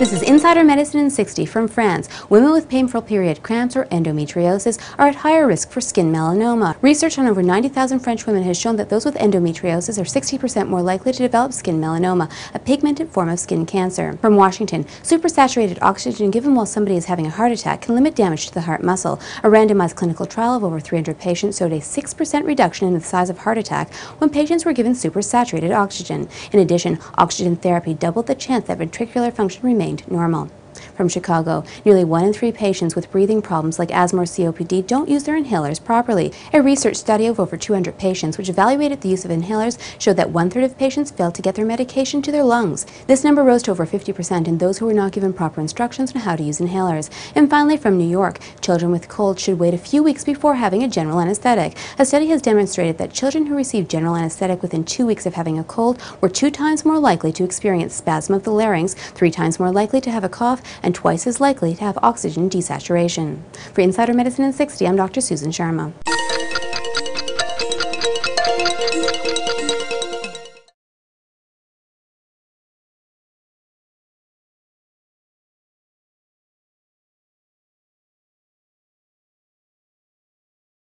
This is Insider Medicine in 60 from France. Women with painful period cramps or endometriosis are at higher risk for skin melanoma. Research on over 90,000 French women has shown that those with endometriosis are 60% more likely to develop skin melanoma, a pigmented form of skin cancer. From Washington, supersaturated oxygen given while somebody is having a heart attack can limit damage to the heart muscle. A randomized clinical trial of over 300 patients showed a 6% reduction in the size of heart attack when patients were given supersaturated oxygen. In addition, oxygen therapy doubled the chance that ventricular function remained normal. From Chicago, nearly one in three patients with breathing problems like asthma or COPD don't use their inhalers properly. A research study of over 200 patients, which evaluated the use of inhalers, showed that one third of patients failed to get their medication to their lungs. This number rose to over 50% in those who were not given proper instructions on how to use inhalers. And finally, from New York, children with colds should wait a few weeks before having a general anesthetic. A study has demonstrated that children who received general anesthetic within two weeks of having a cold were two times more likely to experience spasm of the larynx, three times more likely to have a cough, and and twice as likely to have oxygen desaturation. For Insider Medicine in 60, I'm Dr. Susan Sharma.